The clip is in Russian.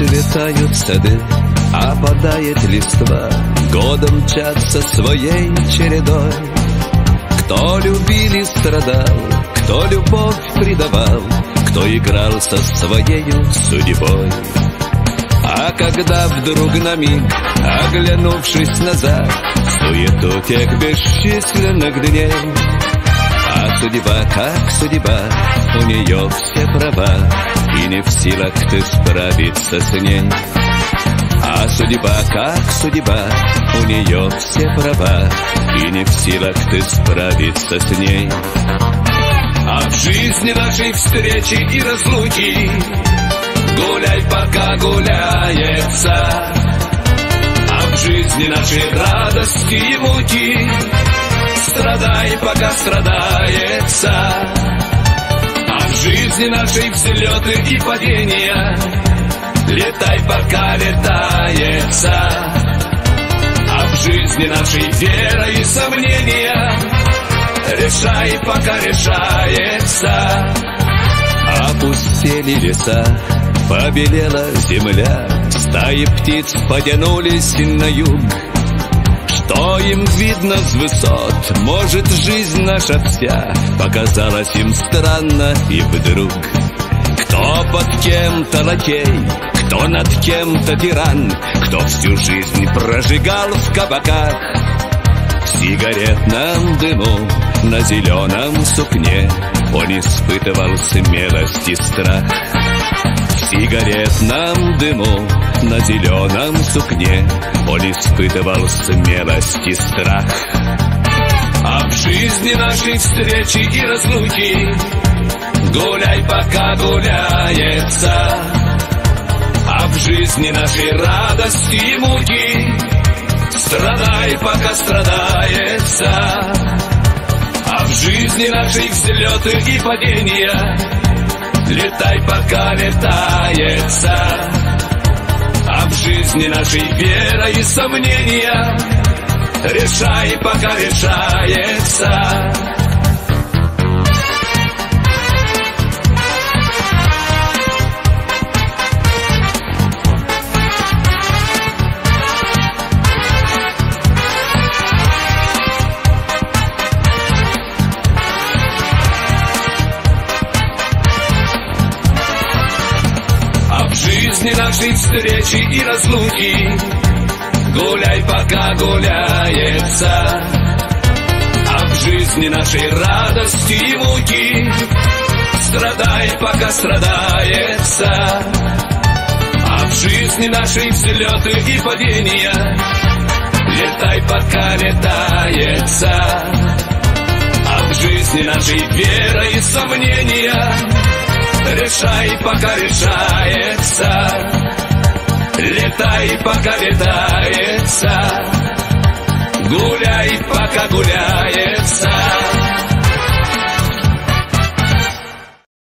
Расцветают сады, опадает листва, Годом мчатся своей чередой. Кто любил и страдал, кто любовь предавал, Кто играл со своей судьбой. А когда вдруг на миг, оглянувшись назад, Суету тех бесчисленных дней, А судьба, как судьба, у нее все права, И не в силах ты справиться с ней. А судьба, как судьба, у нее все права, И не в силах ты справиться с ней. А в жизни нашей встречи и разлуки Гуляй, пока гуляется А в жизни нашей радости и муки Страдай, пока страдается жизни нашей взлеты и падения Летай, пока летается. А в жизни нашей вера и сомнения Решай, пока решается. Опустели леса, побелела земля Стаи птиц потянулись на юг Что им видно с высот? Может, жизнь наша вся Показалась им странно и вдруг. Кто под кем-то лакей, кто над кем-то тиран Кто всю жизнь прожигал в кабаках. В сигаретном дыму на зеленом сукне Он испытывал смелость и страх сигаретном дыму на зеленом сукне. Он испытывал смелость и страх. А в жизни нашей встречи и разлуки Гуляй, пока гуляется. А в жизни нашей радости и муки Страдай, пока страдается. А в жизни нашей взлеты и падения Летай, пока летается. А в жизни нашей вера и сомнения. Решай, пока решается жизни нашей встречи и разлуки. Гуляй, пока гуляется. А в жизни нашей радости и муки. Страдай, пока страдается. А в жизни нашей взлеты и падения. Летай, пока летается. А в жизни нашей вера и сомнения Решай, пока решается. Летай, пока летается. Гуляй, пока гуляется